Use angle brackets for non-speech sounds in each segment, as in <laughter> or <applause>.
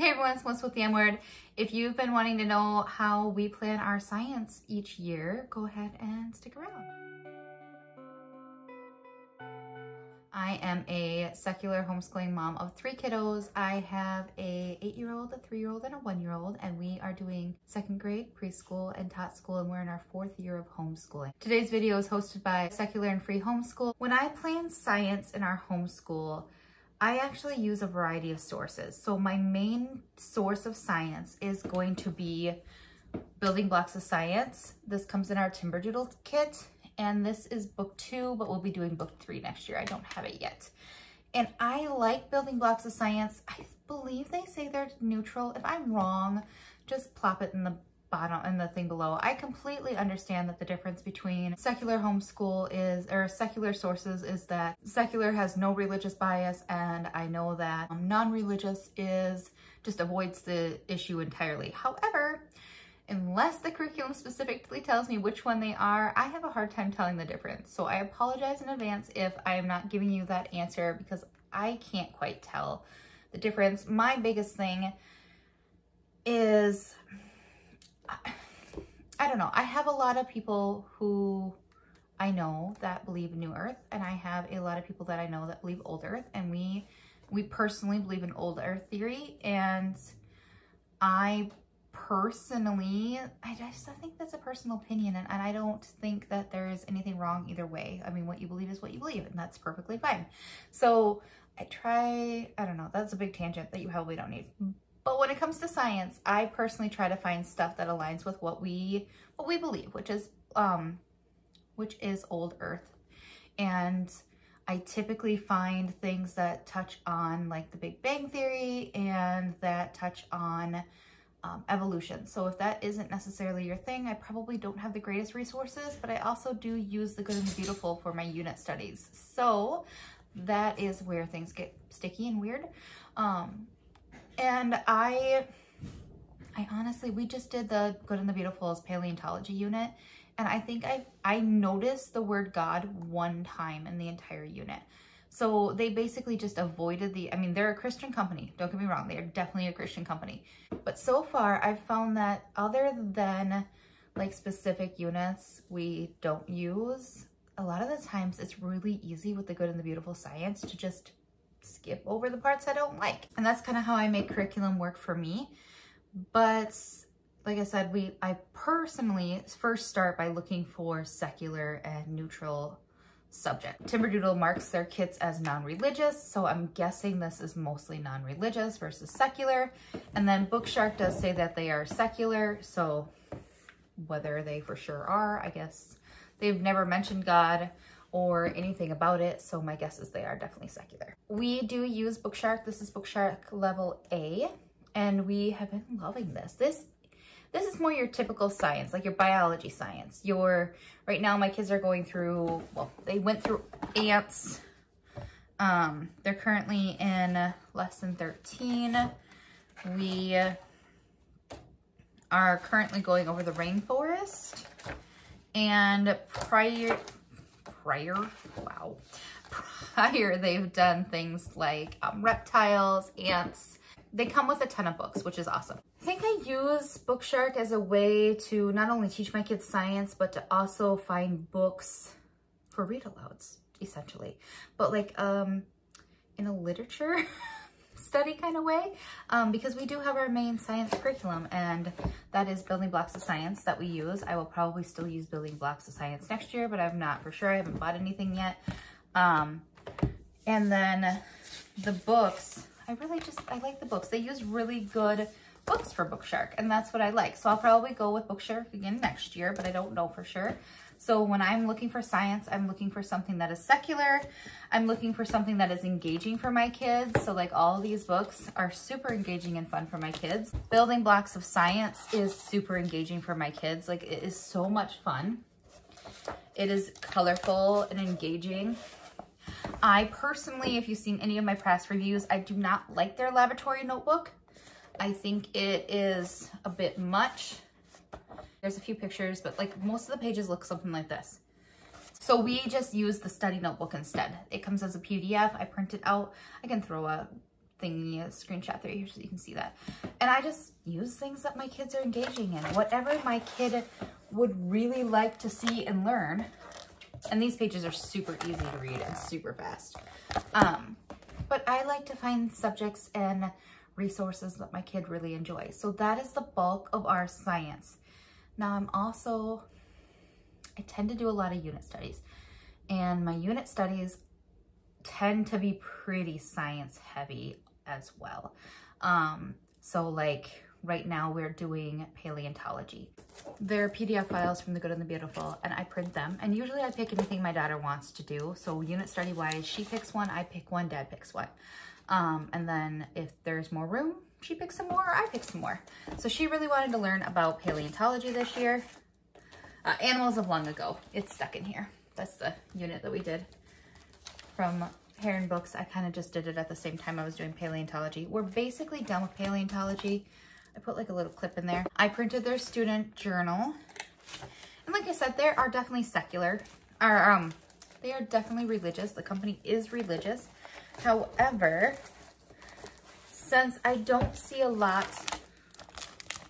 Hey everyone, it's Melissa with the M Word. If you've been wanting to know how we plan our science each year, go ahead and stick around. I am a secular homeschooling mom of three kiddos. I have a eight-year-old, a three-year-old, and a one-year-old, and we are doing second grade, preschool, and tot school, and we're in our fourth year of homeschooling. Today's video is hosted by Secular and Free Homeschool. When I plan science in our homeschool, I actually use a variety of sources. So my main source of science is going to be Building Blocks of Science. This comes in our Timberdoodle kit, and this is book two, but we'll be doing book three next year. I don't have it yet. And I like Building Blocks of Science. I believe they say they're neutral. If I'm wrong, just plop it in the bottom in the thing below. I completely understand that the difference between secular homeschool is, or secular sources is that secular has no religious bias and I know that um, non-religious is, just avoids the issue entirely. However, unless the curriculum specifically tells me which one they are, I have a hard time telling the difference. So I apologize in advance if I am not giving you that answer because I can't quite tell the difference. My biggest thing is I don't know. I have a lot of people who I know that believe New Earth, and I have a lot of people that I know that believe Old Earth, and we we personally believe in Old Earth theory, and I personally, I just I think that's a personal opinion, and, and I don't think that there is anything wrong either way. I mean, what you believe is what you believe, and that's perfectly fine. So I try, I don't know, that's a big tangent that you probably don't need. But when it comes to science, I personally try to find stuff that aligns with what we what we believe, which is um which is old earth. And I typically find things that touch on like the Big Bang Theory and that touch on um, evolution. So if that isn't necessarily your thing, I probably don't have the greatest resources, but I also do use the good and the beautiful for my unit studies. So that is where things get sticky and weird. Um, and I, I honestly, we just did the Good and the Beautiful's paleontology unit. And I think I, I noticed the word God one time in the entire unit. So they basically just avoided the, I mean, they're a Christian company. Don't get me wrong. They are definitely a Christian company. But so far I've found that other than like specific units we don't use, a lot of the times it's really easy with the good and the beautiful science to just skip over the parts I don't like. And that's kind of how I make curriculum work for me. But like I said, we I personally first start by looking for secular and neutral subject. Timberdoodle marks their kits as non-religious, so I'm guessing this is mostly non-religious versus secular. And then Bookshark does say that they are secular, so whether they for sure are, I guess they've never mentioned God or anything about it, so my guess is they are definitely secular. We do use Bookshark. This is Bookshark level A, and we have been loving this. This this is more your typical science, like your biology science. Your right now my kids are going through, well, they went through ants. Um, they're currently in lesson 13. We are currently going over the rainforest. And prior prior, wow, <laughs> prior they've done things like um, reptiles, ants. They come with a ton of books, which is awesome. I think I use Bookshark as a way to not only teach my kids science, but to also find books for read alouds, essentially. But like um, in a literature <laughs> study kind of way um, because we do have our main science curriculum and that is building blocks of science that we use. I will probably still use building blocks of science next year, but I'm not for sure. I haven't bought anything yet. Um, and then the books, I really just, I like the books. They use really good books for Bookshark and that's what I like. So I'll probably go with Bookshark again next year, but I don't know for sure. So when I'm looking for science, I'm looking for something that is secular. I'm looking for something that is engaging for my kids. So like all these books are super engaging and fun for my kids. Building Blocks of Science is super engaging for my kids. Like it is so much fun. It is colorful and engaging. I personally, if you've seen any of my past reviews, I do not like their laboratory notebook. I think it is a bit much. There's a few pictures, but like most of the pages look something like this. So we just use the study notebook instead. It comes as a PDF. I print it out. I can throw a thingy, a screenshot through here so you can see that. And I just use things that my kids are engaging in. Whatever my kid would really like to see and learn. And these pages are super easy to read and super fast. Um, but I like to find subjects and resources that my kid really enjoys. So that is the bulk of our science. Now I'm also, I tend to do a lot of unit studies and my unit studies tend to be pretty science heavy as well. Um, so like right now we're doing paleontology. They're PDF files from The Good and the Beautiful and I print them. And usually I pick anything my daughter wants to do. So unit study wise, she picks one, I pick one, dad picks one. Um, and then if there's more room, she picks some more, I pick some more. So she really wanted to learn about paleontology this year. Uh, animals of long ago, it's stuck in here. That's the unit that we did from Heron Books. I kind of just did it at the same time I was doing paleontology. We're basically done with paleontology. I put like a little clip in there. I printed their student journal. And like I said, they are definitely secular. Or, um, they are definitely religious. The company is religious. However, since I don't see a lot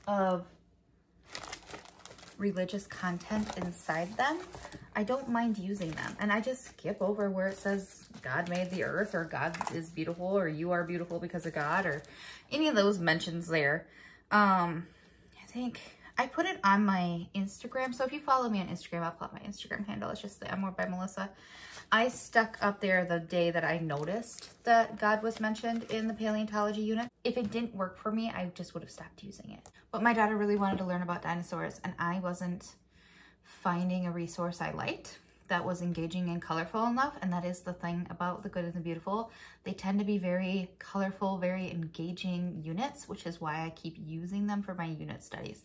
of religious content inside them, I don't mind using them. And I just skip over where it says God made the earth or God is beautiful or you are beautiful because of God or any of those mentions there. Um, I think I put it on my Instagram. So if you follow me on Instagram, I'll put my Instagram handle. It's just the M Word by Melissa. I stuck up there the day that I noticed that God was mentioned in the paleontology unit. If it didn't work for me, I just would have stopped using it. But my daughter really wanted to learn about dinosaurs and I wasn't finding a resource I liked that was engaging and colorful enough. And that is the thing about the good and the beautiful. They tend to be very colorful, very engaging units, which is why I keep using them for my unit studies.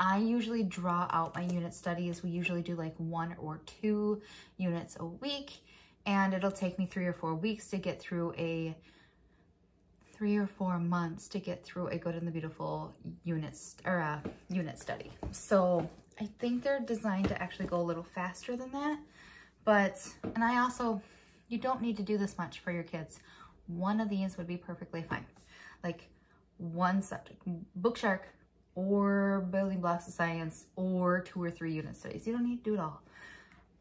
I usually draw out my unit studies. We usually do like one or two units a week and it'll take me three or four weeks to get through a three or four months to get through a good and the beautiful units or a unit study. So I think they're designed to actually go a little faster than that. But, and I also, you don't need to do this much for your kids. One of these would be perfectly fine. Like one subject, Bookshark or Building Blocks of Science or two or three unit studies. You don't need to do it all.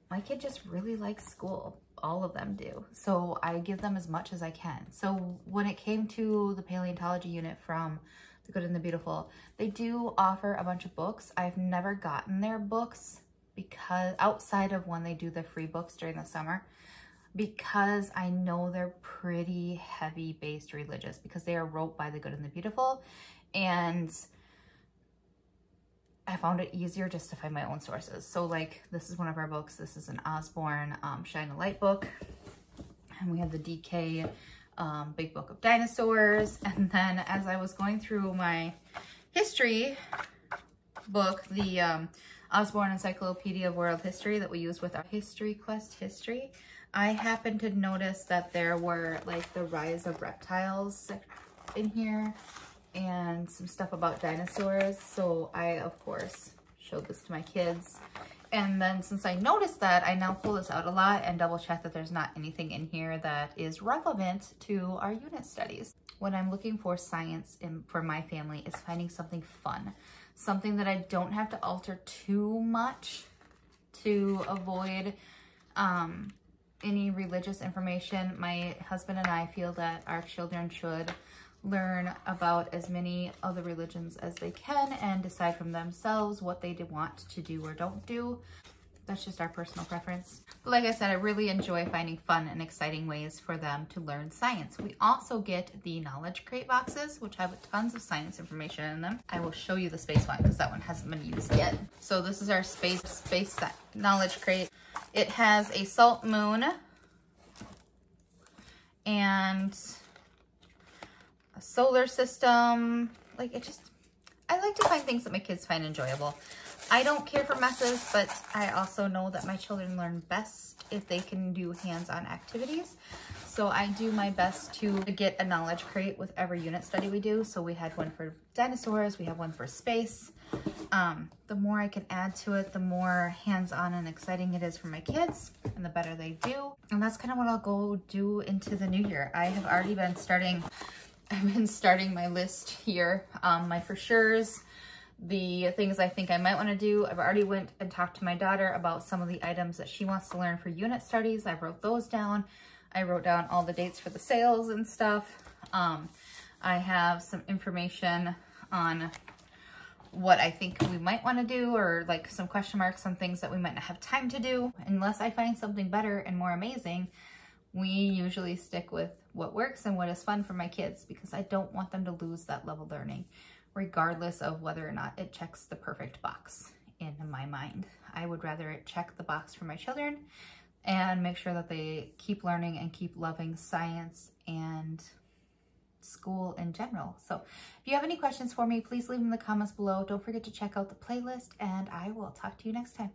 My kid just really likes school. All of them do. So I give them as much as I can. So when it came to the paleontology unit from the Good and the Beautiful. They do offer a bunch of books. I've never gotten their books because outside of when they do the free books during the summer, because I know they're pretty heavy based religious because they are wrote by the Good and the Beautiful. And I found it easier just to find my own sources. So like this is one of our books. This is an Usborne um, Shine a Light book. And we have the DK um, Big Book of Dinosaurs. <laughs> And then as I was going through my history book, the um, Usborne Encyclopedia of World History that we use with our History Quest history, I happened to notice that there were like the rise of reptiles in here and some stuff about dinosaurs. So I, of course, showed this to my kids and then since I noticed that, I now pull this out a lot and double check that there's not anything in here that is relevant to our unit studies. What I'm looking for science in, for my family is finding something fun, something that I don't have to alter too much to avoid um, any religious information. My husband and I feel that our children should learn about as many other religions as they can and decide from themselves what they want to do or don't do. That's just our personal preference. But like I said, I really enjoy finding fun and exciting ways for them to learn science. We also get the Knowledge Crate boxes, which have tons of science information in them. I will show you the space one because that one hasn't been used yet. So this is our space space Knowledge Crate. It has a salt moon and a solar system. Like it just, I like to find things that my kids find enjoyable. I don't care for messes, but I also know that my children learn best if they can do hands-on activities. So I do my best to get a knowledge crate with every unit study we do. So we had one for dinosaurs, we have one for space. Um, the more I can add to it, the more hands-on and exciting it is for my kids and the better they do. And that's kind of what I'll go do into the new year. I have already been starting <laughs> I've been starting my list here. Um, my for sure's, the things I think I might want to do. I've already went and talked to my daughter about some of the items that she wants to learn for unit studies. I wrote those down. I wrote down all the dates for the sales and stuff. Um, I have some information on what I think we might want to do or like some question marks on things that we might not have time to do. Unless I find something better and more amazing, we usually stick with what works and what is fun for my kids because I don't want them to lose that level of learning regardless of whether or not it checks the perfect box in my mind. I would rather it check the box for my children and make sure that they keep learning and keep loving science and school in general. So if you have any questions for me, please leave them in the comments below. Don't forget to check out the playlist and I will talk to you next time.